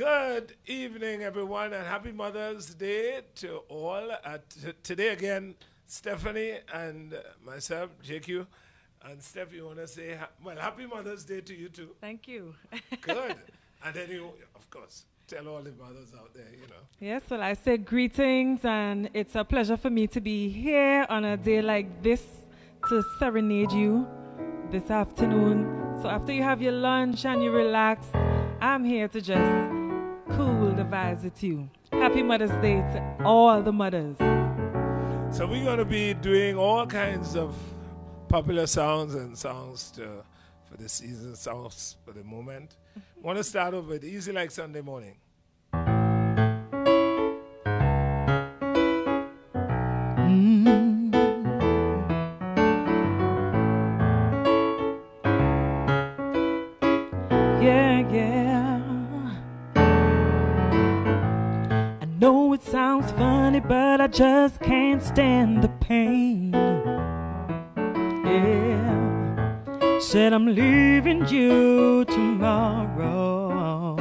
Good evening, everyone, and happy Mother's Day to all. Uh, today, again, Stephanie and uh, myself, JQ. And Steph, you want to say, ha- well, happy Mother's Day to you too. Thank you. Good. and then you, of course, tell all the mothers out there, you know. Yes, well, I said greetings, and it's a pleasure for me to be here on a day like this to serenade you this afternoon. So after you have your lunch and you relax, I'm here to just the vibes with you. Happy Mother's Day to all the mothers. So we're going to be doing all kinds of popular songs and songs to, for the season, songs for the moment. Mm-hmm. Want to start off with Easy Like Sunday Morning. I just can't stand the pain. Yeah. Said I'm leaving you tomorrow.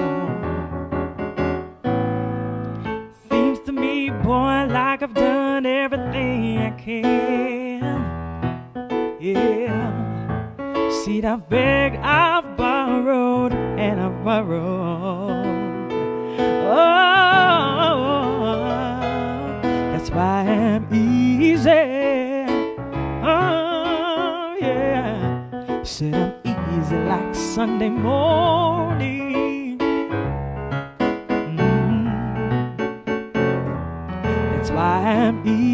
Seems to me, boy, like I've done everything I can. Yeah. See, I've begged, I've borrowed, and I've borrowed. Sunday morning. Mm. That's why I'm easy.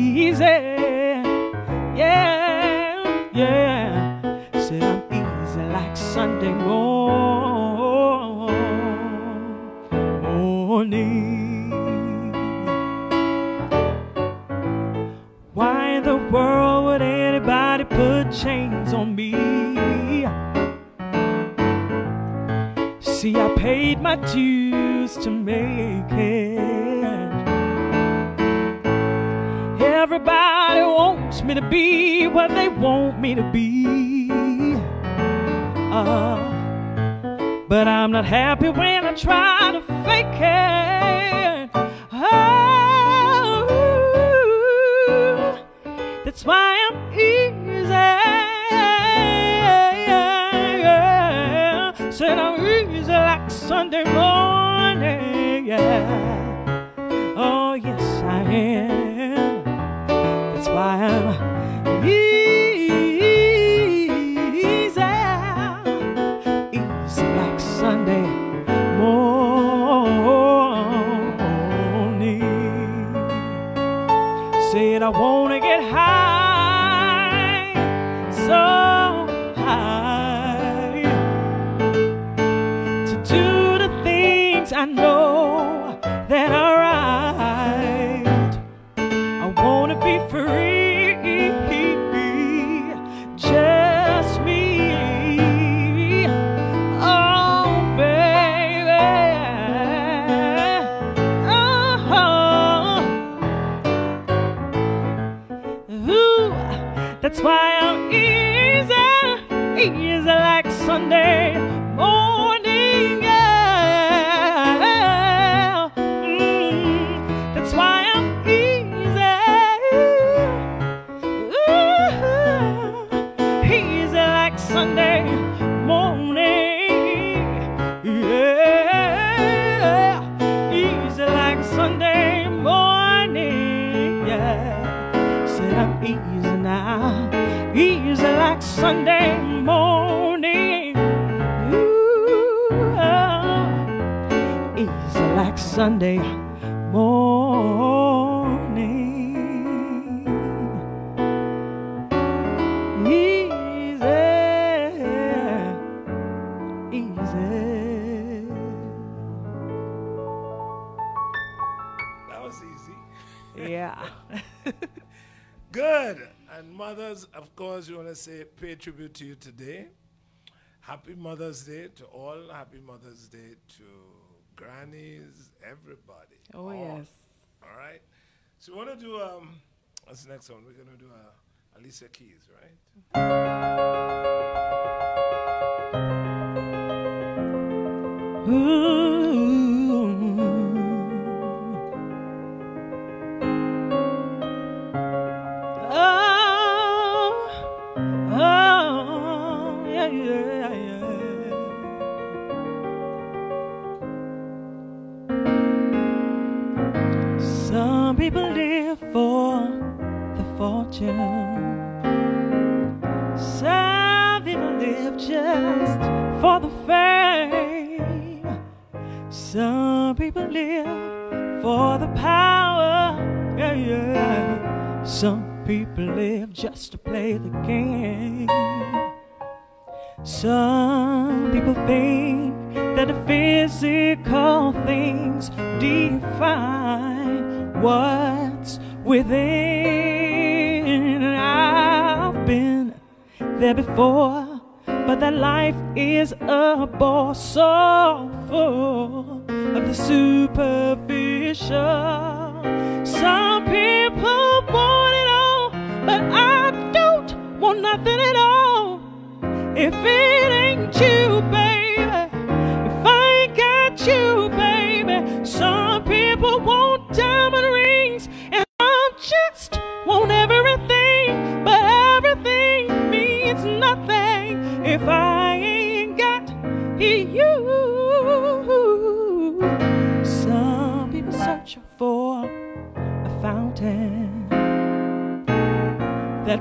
High, Sunday morning. Easy, easy. That was easy. Yeah. Good. And mothers, of course, you want to say, pay tribute to you today. Happy Mother's Day to all. Happy Mother's Day to grannies, everybody. Oh, All. yes. All right. So we want to do, um, what's the next one? We're going to do uh, Alicia Keys, right? Ooh. Some people live just for the fame. Some people live for the power. Yeah, yeah. Some people live just to play the game. Some people think that the physical things define what's within. There before, but that life is a bore so full of the superficial. Some people want it all, but I don't want nothing at all. If it ain't you, baby, if I ain't got you, baby, some people want diamond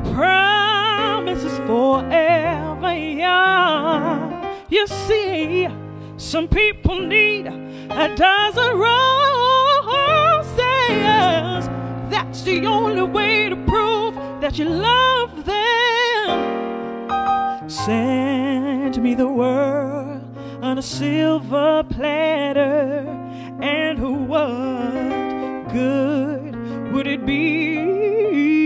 that promises forever young. You see, some people need a dozen roses. That's the only way to prove that you love them. Send me the world on a silver platter, and what good would it be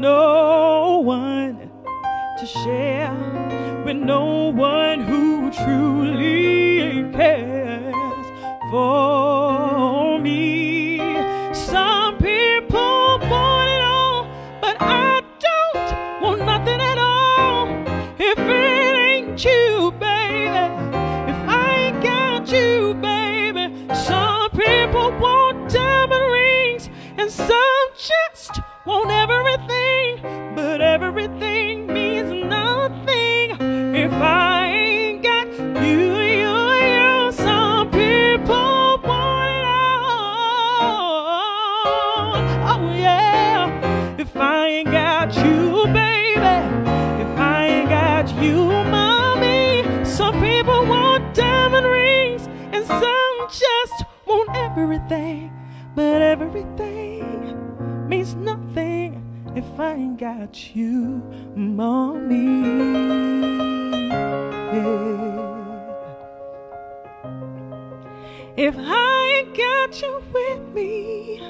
no one to share, with no one who truly cares for want everything, but everything means nothing. If I ain't got you, you, you. Some people want all, oh yeah. If I ain't got you, baby, if I ain't got you, mommy, some people want diamond rings, and some just want everything, but everything means if I ain't got you, mommy. Yeah. If I ain't got you with me,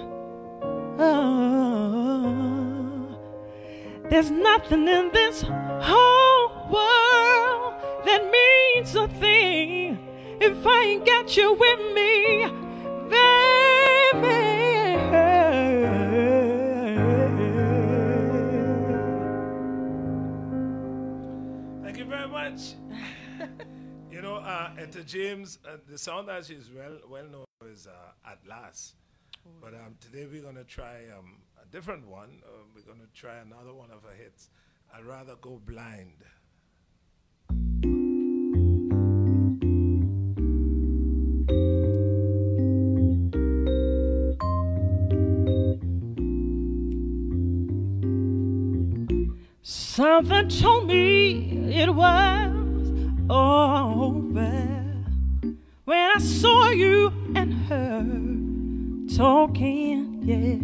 oh, there's nothing in this whole world that means a thing. If I ain't got you with me, baby. Uh, Etta James, uh, the song that she's well well known is uh, "At Last," but um, today we're gonna try um, a different one. Uh, we're gonna try another one of her hits. I'd rather go blind. Something told me it was over when I saw you and her talking, yeah.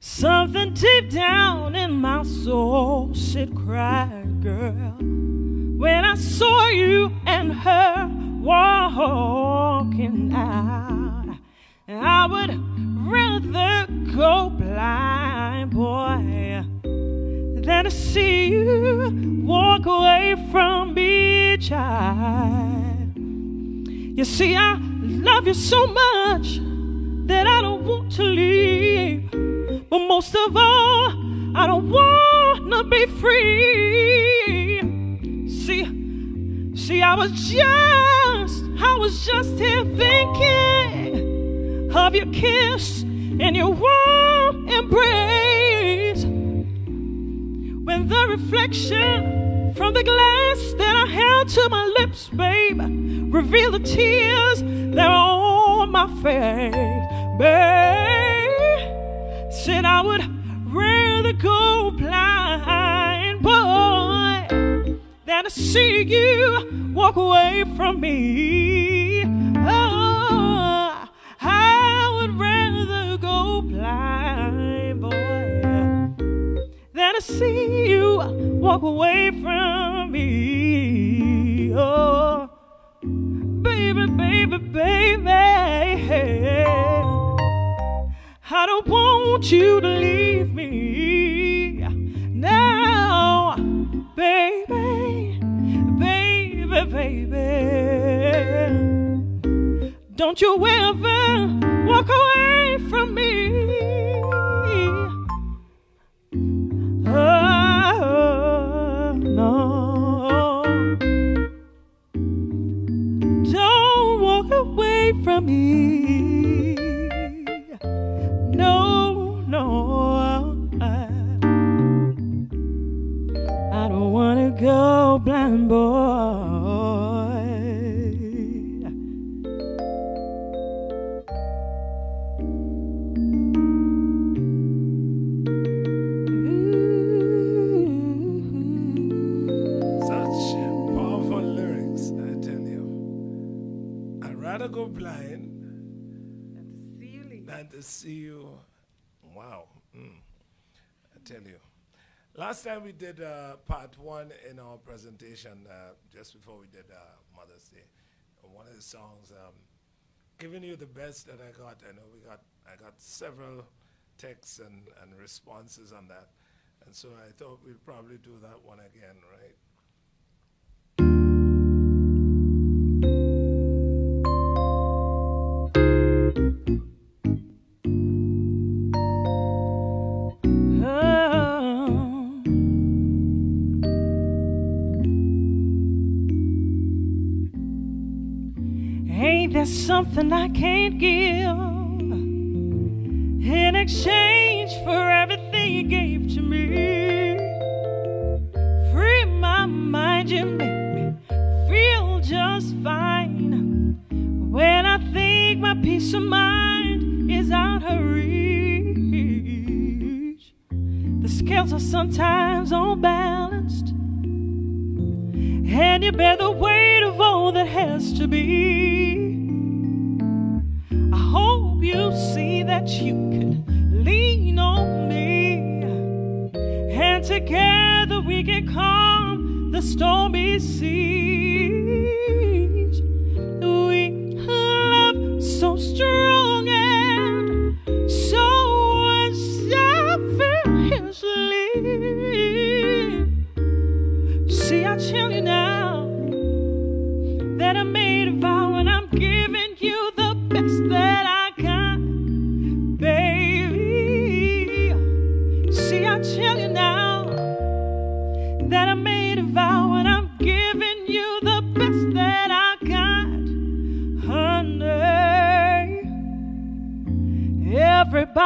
Something deep down in my soul should Cry, girl, when I saw you and her walking out. I would rather go blind, boy than to see you walk away from me, child. You see, I love you so much that I don't want to leave. But most of all, I don't want to be free. See, see, I was just, I was just here thinking of your kiss and your warm embrace when the reflection from the glass that I held to my lips, babe, revealed the tears that were on my face, babe. Said I would rather go blind, boy, than to see you walk away from me. Oh, I would rather go blind, than to see you walk away from me. Oh, baby, baby, baby. I don't want you to leave me now, baby, baby, baby. Don't you ever walk away from me. From me. Last time we did uh, part one in our presentation, uh, just before we did uh, Mother's Day, one of the songs, um, giving you the best that I got. I know we got, I got several texts and, and responses on that, and so I thought we'd probably do that one again, right? There's something I can't give in exchange for everything you gave to me. Free my mind, you make me feel just fine. When I think my peace of mind is out of reach, the scales are sometimes unbalanced, and you bear the weight of all that has to be. I hope you see that you can lean on me, and together we can calm the stormy seas. We love so strong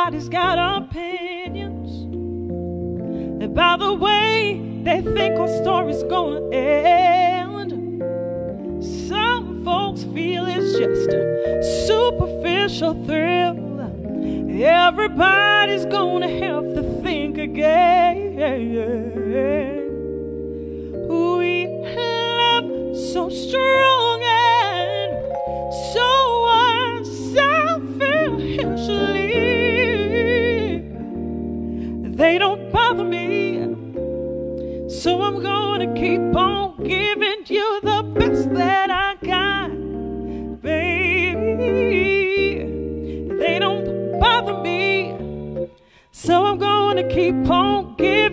Everybody's got opinions about the way they think our story's gonna end. Some folks feel it's just a superficial thrill. Everybody's gonna have to think again. We love so strong keep on giving you the best that I got, baby. They don't bother me. So I'm gonna keep on giving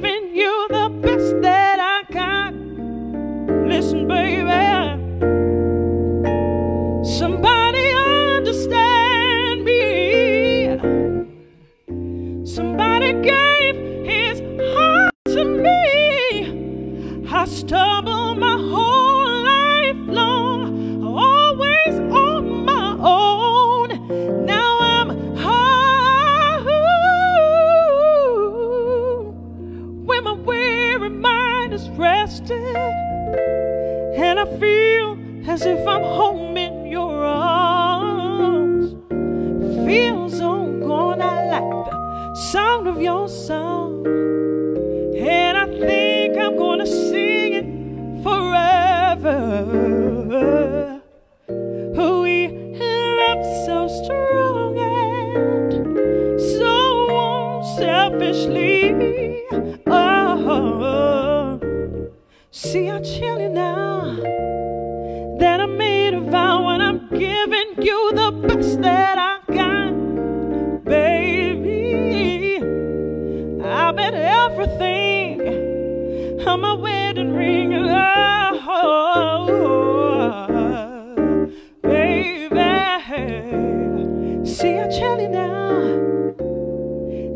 and I think I'm gonna sing it forever. We love so strong and so unselfishly. Oh, see, I tell now that I made a vow, and I'm giving you the best that I. everything on my wedding ring. Oh, baby. See, I tell you now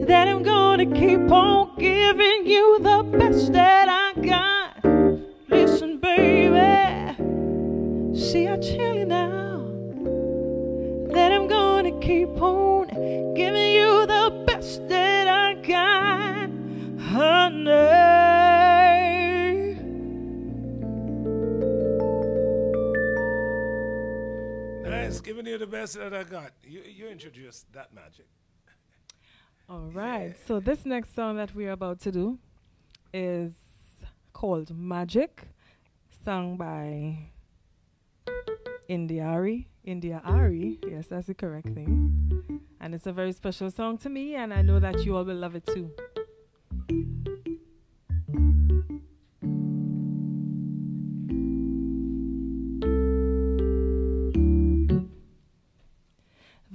that I'm gonna keep on giving you the best that I got. Listen, baby. See, I tell you now that I'm gonna keep on the best that I got. You you introduced that magic. All right. So this next song that we're about to do is called Magic, sung by India Arie. India Arie. Yes, that's the correct thing. And it's a very special song to me, and I know that you all will love it too.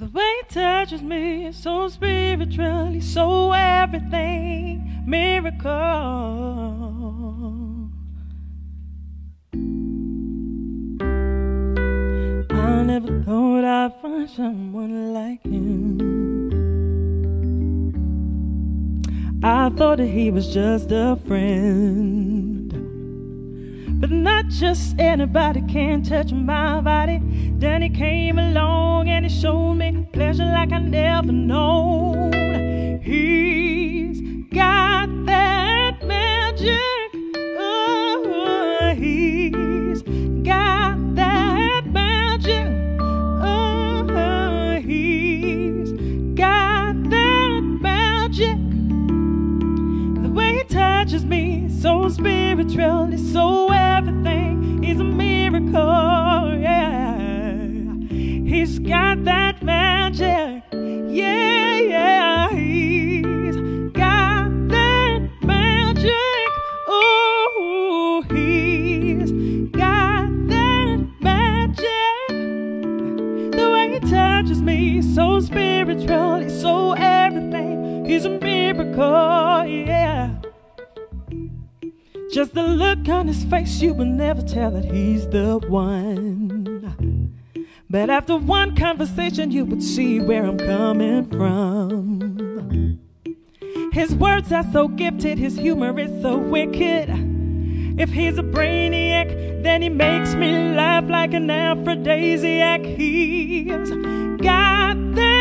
The way it touches me is so spiritually, so everything miracle. I never thought I'd find someone like him. I thought that he was just a friend. But not just anybody can touch my body. He came along and he showed me pleasure like I never known. He's got that magic. Oh, he's got that magic. Oh, he's got that magic. The way he touches me, so spiritual, it's so magic, yeah, yeah. He's got that magic, oh, he's got that magic. The way he touches me, so spiritual, he's so everything. He's a miracle, yeah. Just the look on his face, you will never tell that he's the one. But after one conversation, you would see where I'm coming from. His words are so gifted, his humor is so wicked. If he's a brainiac, then he makes me laugh like an aphrodisiac. He's got that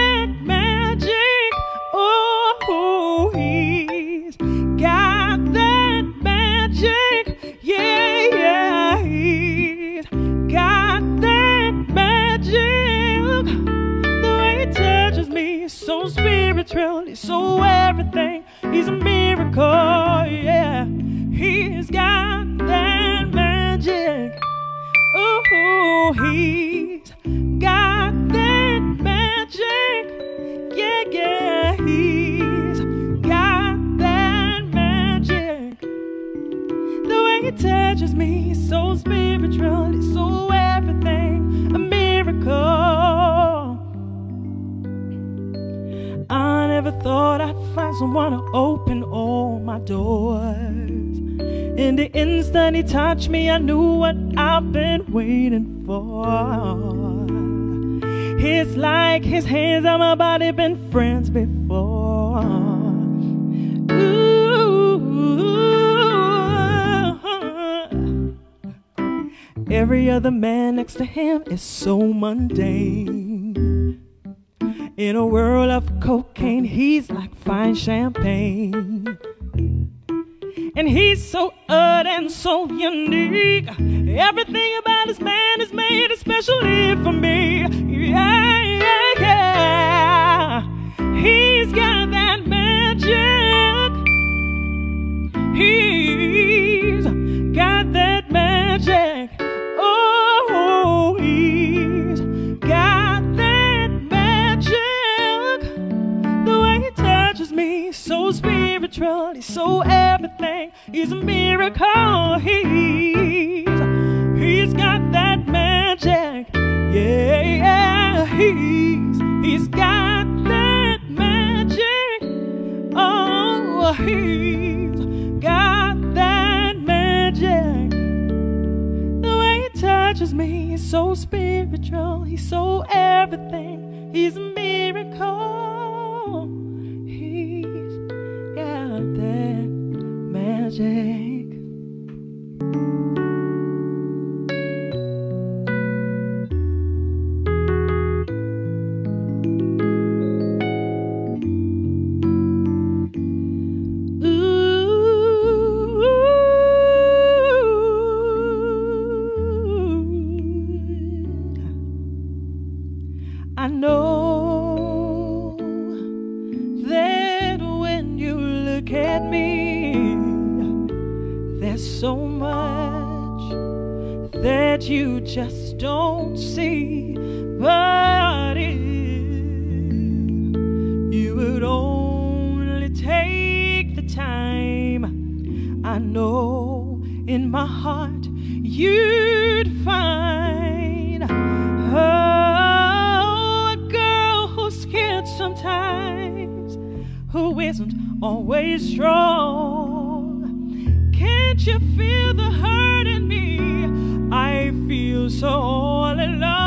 miracle, yeah. He's got that magic. Oh, he's got that magic. Yeah, yeah, he's got that magic. The way he touches me so spiritual, it's so everything, a miracle. I never thought I'd find someone to open all my doors. In the instant he touched me, I knew what I've been waiting for. It's like his hands on my body, been friends before. Every other man next to him is so mundane. In a world of cocaine, he's like fine champagne. And he's so odd and so unique. Everything about this man is made especially for me. Yeah, yeah, yeah. He's a miracle. He's he's got that magic. Yeah, he's he's got that magic. Oh, he's got that magic. The way he touches me is so spiritual. He's so everything. He's a miracle. Magic. You just don't see. But if you would only take the time, I know in my heart you'd find oh, a girl who's scared sometimes, who isn't always strong. Can't you feel the hurt so all alone.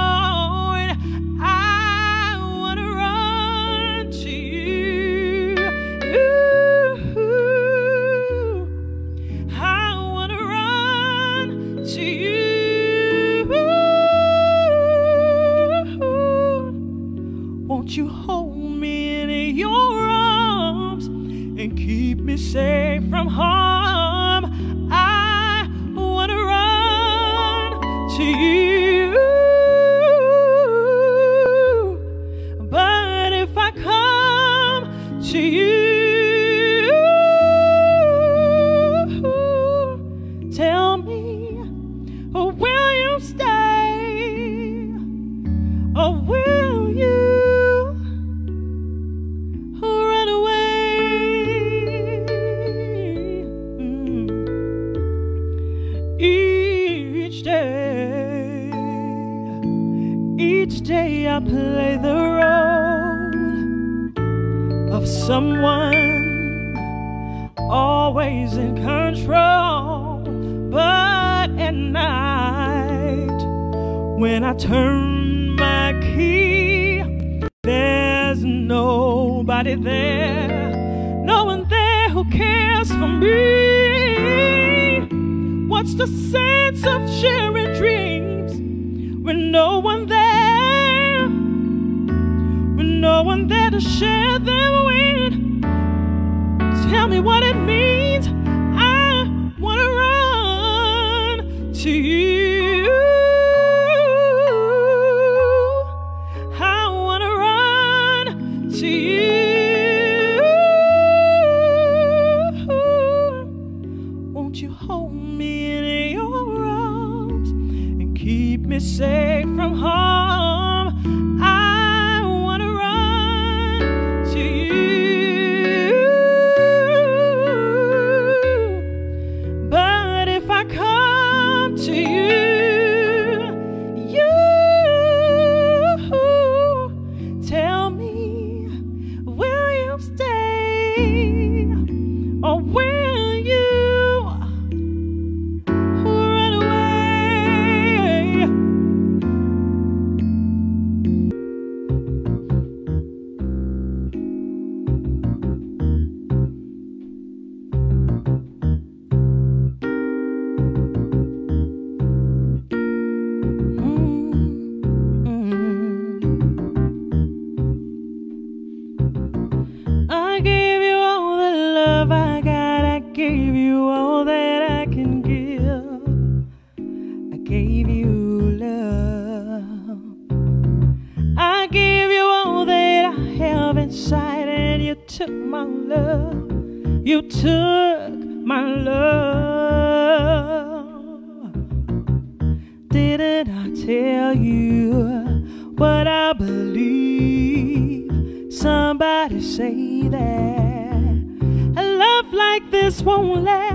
When I turn my key, there's nobody there, no one there who cares for me. What's the sense of sharing dreams when no one there, when no one there to share them with? Tell me what it means. I wanna run to you. You took my love. Didn't I tell you what I believe? Somebody say that a love like this won't last.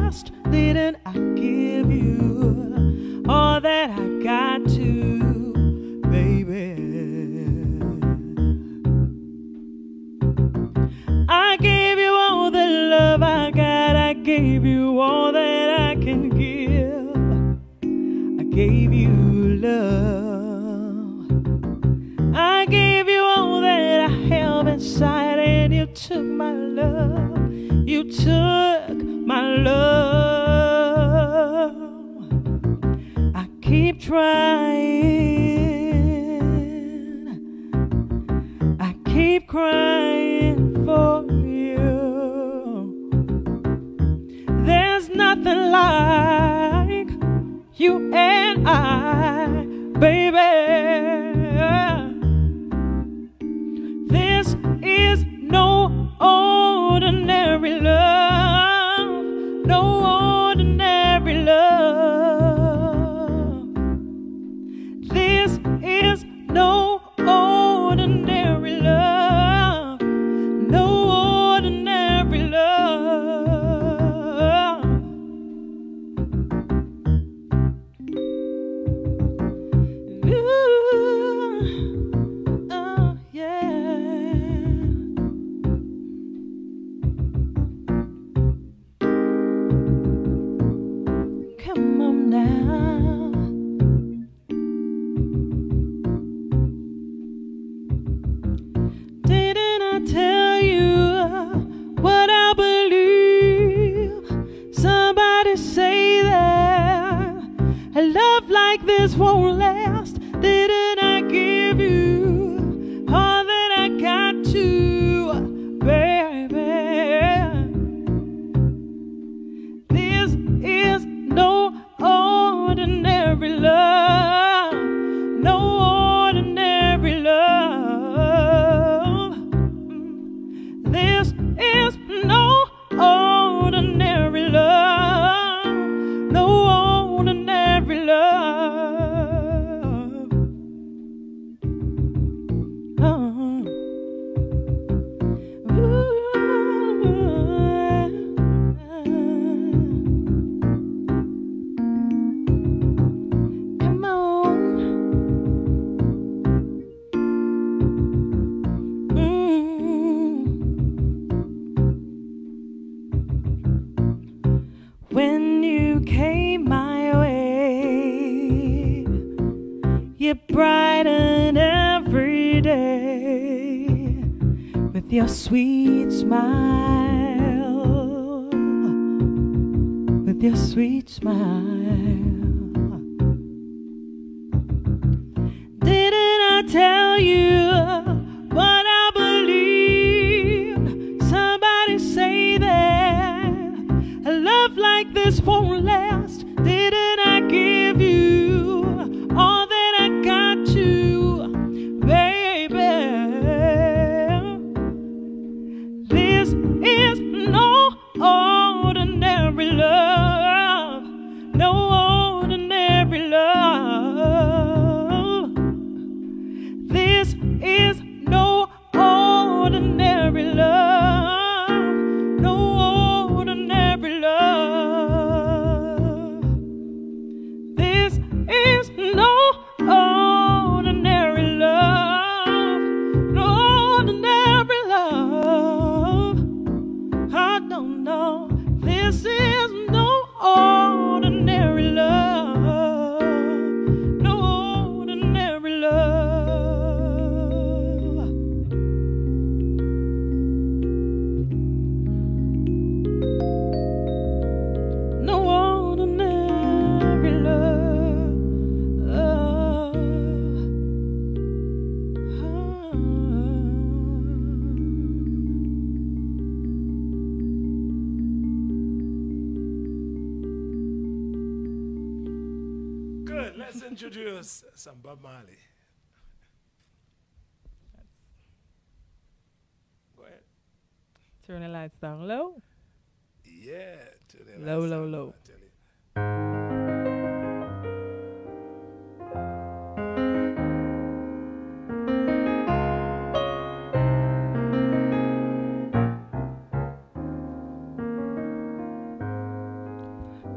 sweet smile. some Bob Marley. That's Go ahead. Turn the lights down low. Yeah, turn the low, lights low, down low. low.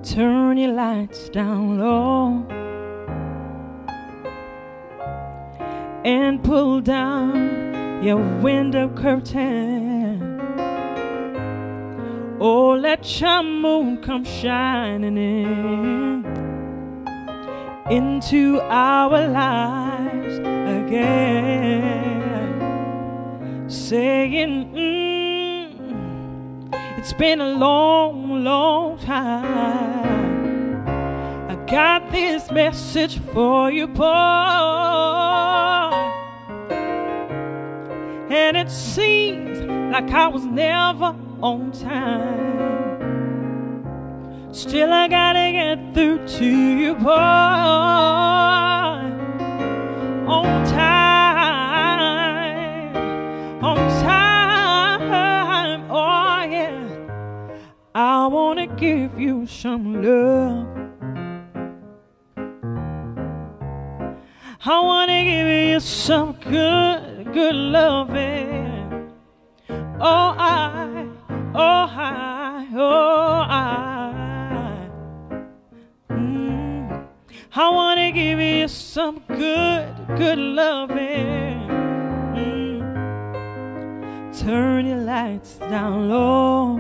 turn your lights down low. and pull down your window curtain. Oh, let your moon come shining in into our lives again, saying, mm, It's been a long, long time. I got this message for you, boy. And it seems like I was never on time. Still, I gotta get through to you, boy, on time, on time. Oh, yeah. I wanna give you some love. I wanna give you some good, good loving. Oh, I, oh, I, oh, I. I want to give you some good, good loving. Mm. Turn your lights down low.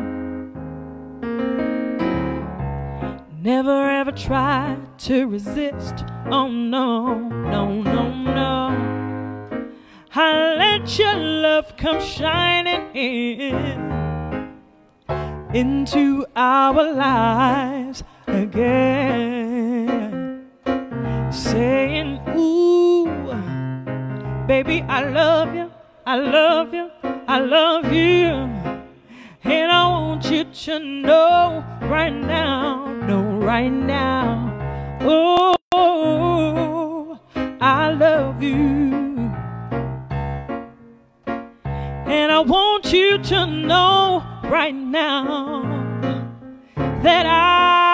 Never ever try to resist. Oh no, no, no, no. I let your love come shining in into our lives again saying, Ooh, baby, I love you, I love you, I love you. And I want you to know right now, know right now, oh, I love you. And I want you to know right now that I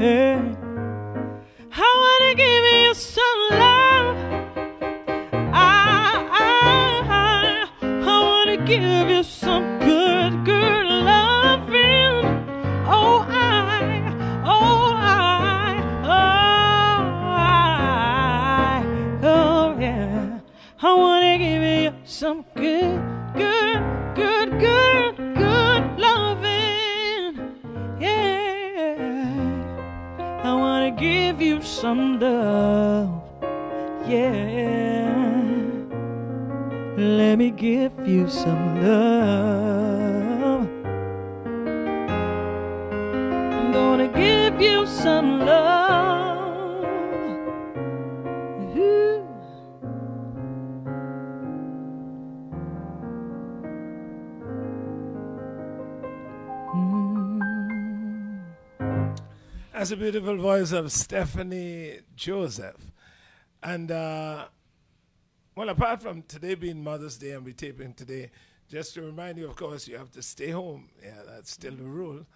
Hey. Some love. Yeah. Let me give you some love. I'm gonna give you some That's a beautiful voice of Stephanie Joseph. And, uh, well, apart from today being Mother's Day and we're taping today, just to remind you, of course, you have to stay home. Yeah, that's still the rule.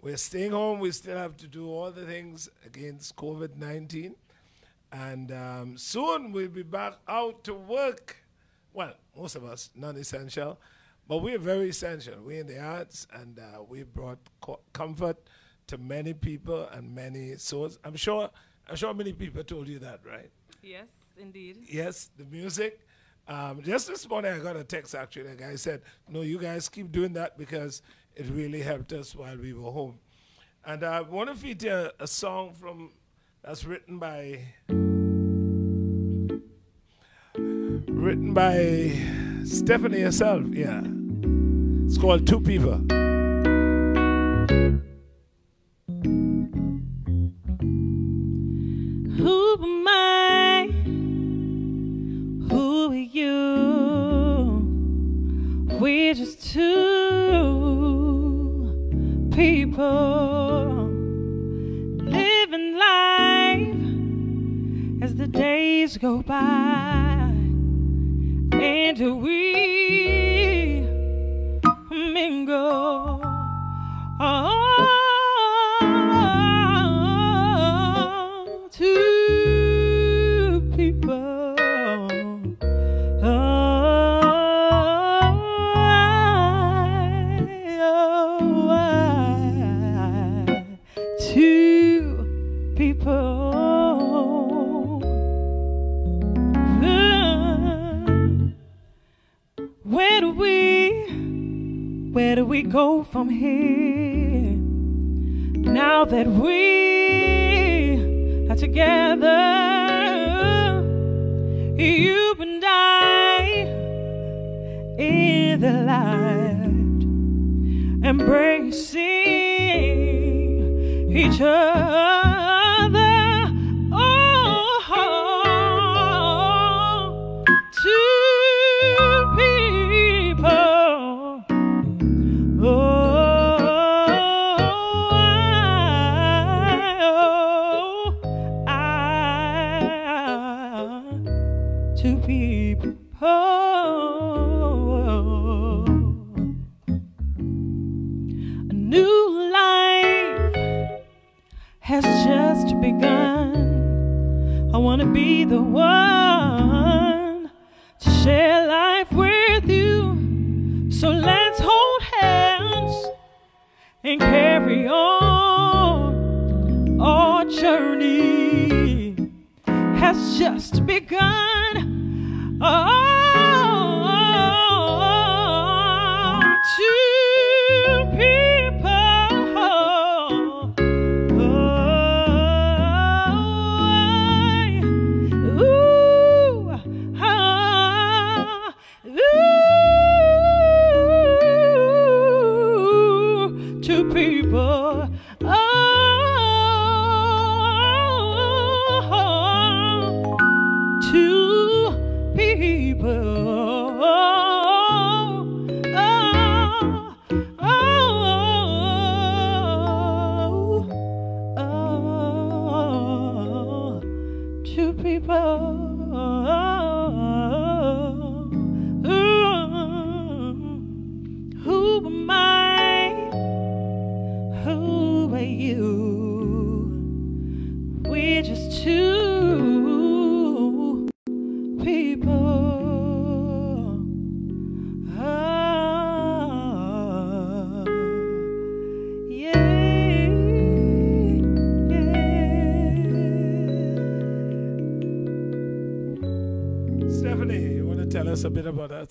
We're staying home. We still have to do all the things against COVID 19. And um, soon we'll be back out to work. Well, most of us, non essential, but we're very essential. We're in the arts and uh, we brought co- comfort to many people and many souls. I'm sure, I'm sure many people told you that, right? Yes, indeed. Yes, the music. Um, just this morning, I got a text actually. A guy said, "No, you guys keep doing that because it really helped us while we were home." And I want to feature a song from that's written by written by Stephanie herself. Yeah, it's called Two People. We're just two people living life as the days go by, and we mingle. Oh, from here?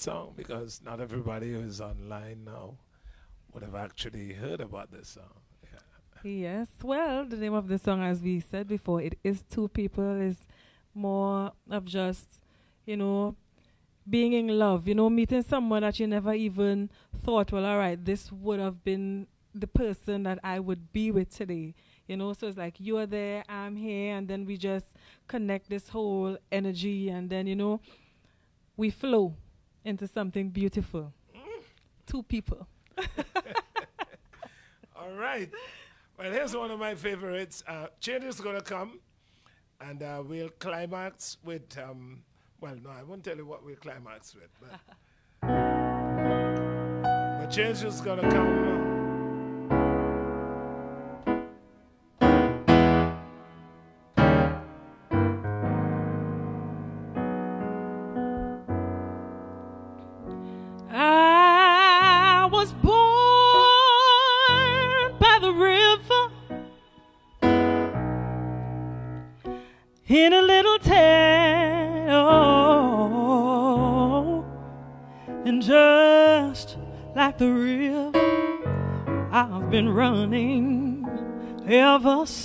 Song? Because not everybody who is online now would have actually heard about this song. Yes, well, the name of the song, as we said before, it is two people, is more of just, you know, being in love, you know, meeting someone that you never even thought, well, all right, this would have been the person that I would be with today, you know. So it's like you're there, I'm here, and then we just connect this whole energy, and then, you know, we flow into something beautiful. Two people. All right. Well, here's one of my favorites. Uh, Change is going to come, and uh, we'll climax with. Um, well, no, I won't tell you what we'll climax with, but. but Change is going to come.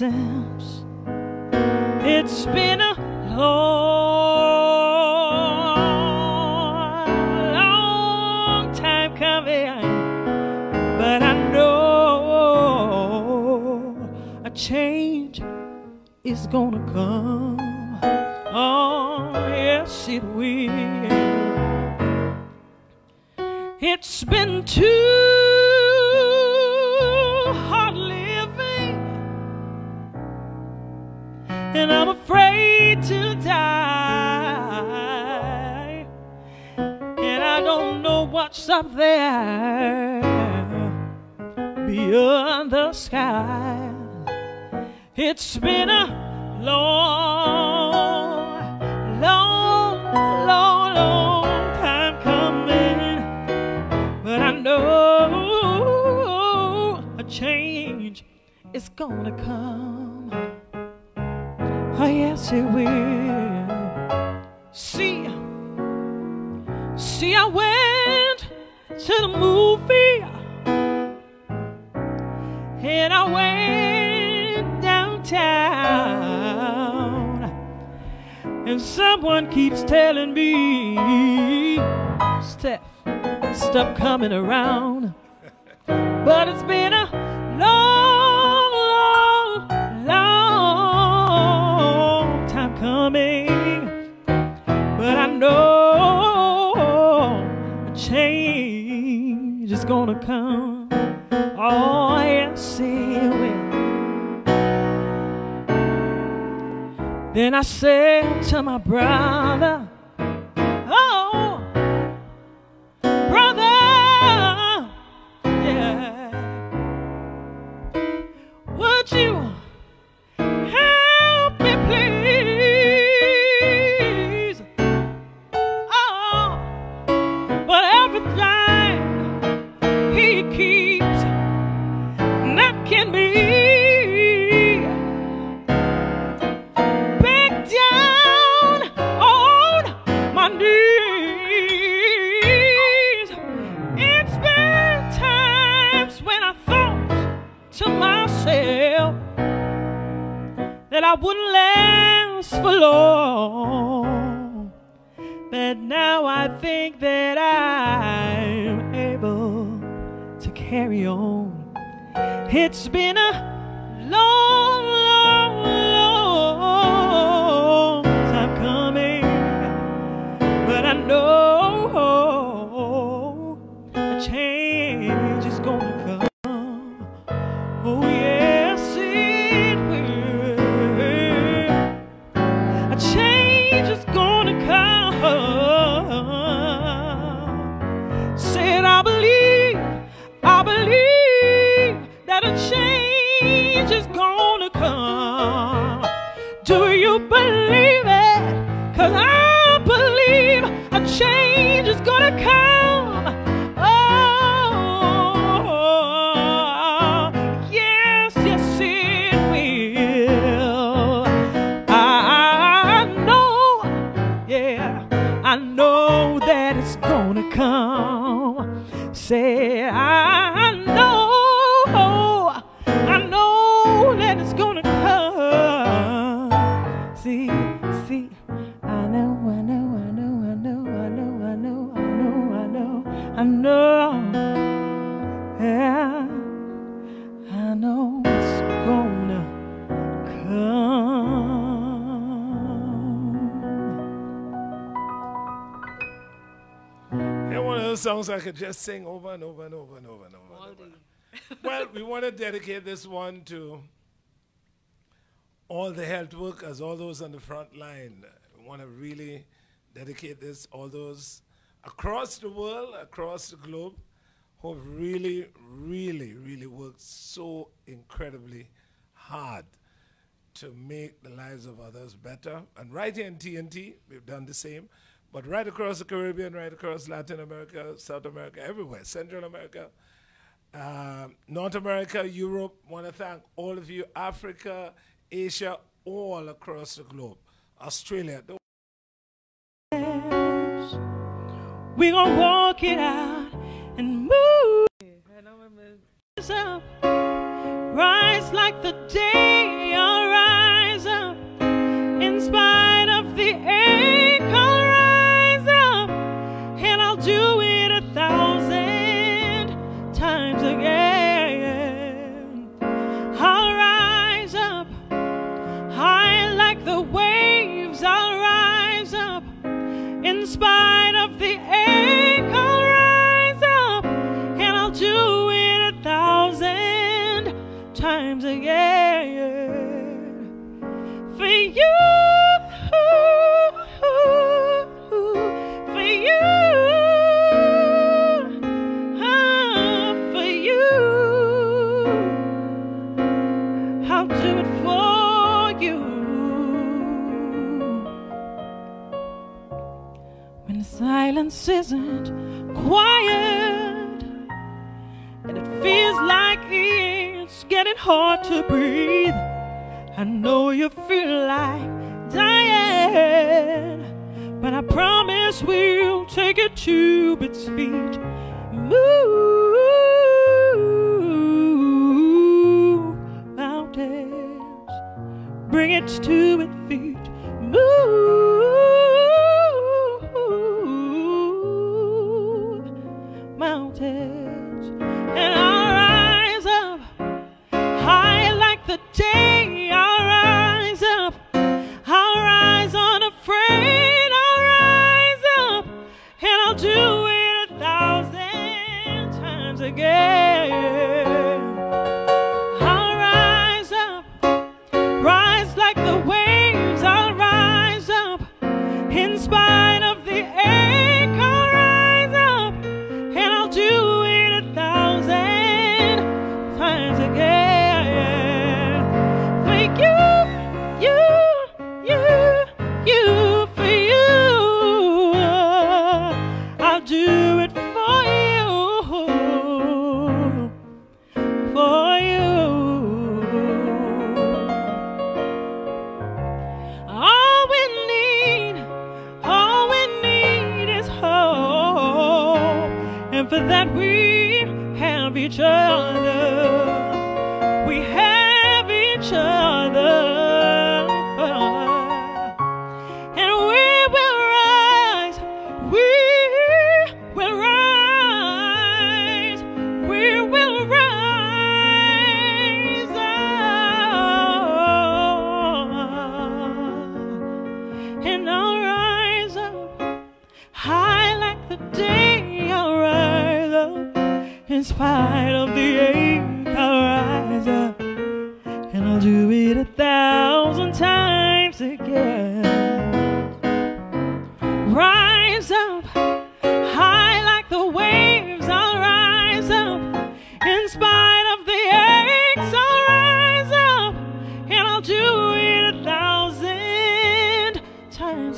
Ever and I'm afraid to die. And I don't know what's up there beyond the sky. It's been a long, long, long, long time coming, but I know a change is gonna come. Oh, yes, it will. See, see, I went to the movie and I went downtown. And someone keeps telling me, Steph, stop coming around. But it's been a gonna come. Oh, yes, it will. Then I said to my brother, it's gonna come. Say, I songs I could just sing over and over and over and over and over. And over. well, we want to dedicate this one to all the health workers, all those on the front line. We want to really dedicate this, all those across the world, across the globe, who have really, really, really worked so incredibly hard to make the lives of others better. And right here in TNT, we've done the same. But right across the Caribbean, right across Latin America, South America, everywhere, Central America, um, North America, Europe, want to thank all of you, Africa, Asia, all across the globe, Australia. Don't We gonna walk it out and move. Rise up, rise like the day.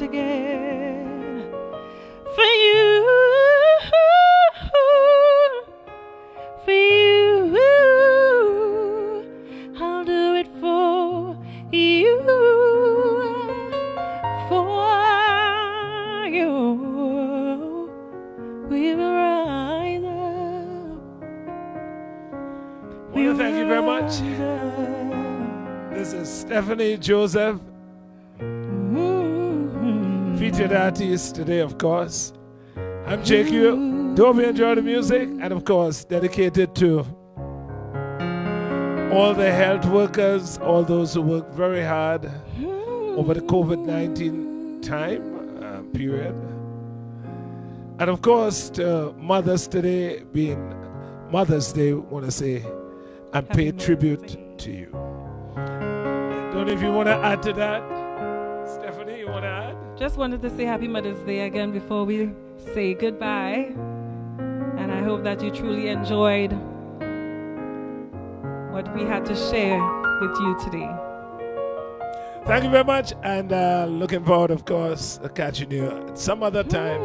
Again for you. For you, I'll do it for you. For you, we will rise up. want to thank you very much. This is Stephanie Joseph. Featured artist today, of course. I'm JQ. Do hope you enjoy the music, and of course, dedicated to all the health workers, all those who work very hard over the COVID 19 time uh, period. And of course, to mothers today being Mother's Day, want to say and pay Happy tribute to you. Don't know if you want to add to that. Just wanted to say Happy Mother's Day again before we say goodbye. And I hope that you truly enjoyed what we had to share with you today. Thank you very much, and uh, looking forward, of course, to catching you some other time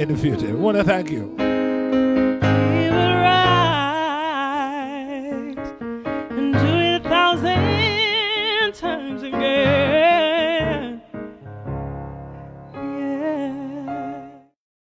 in the future. We want to thank you.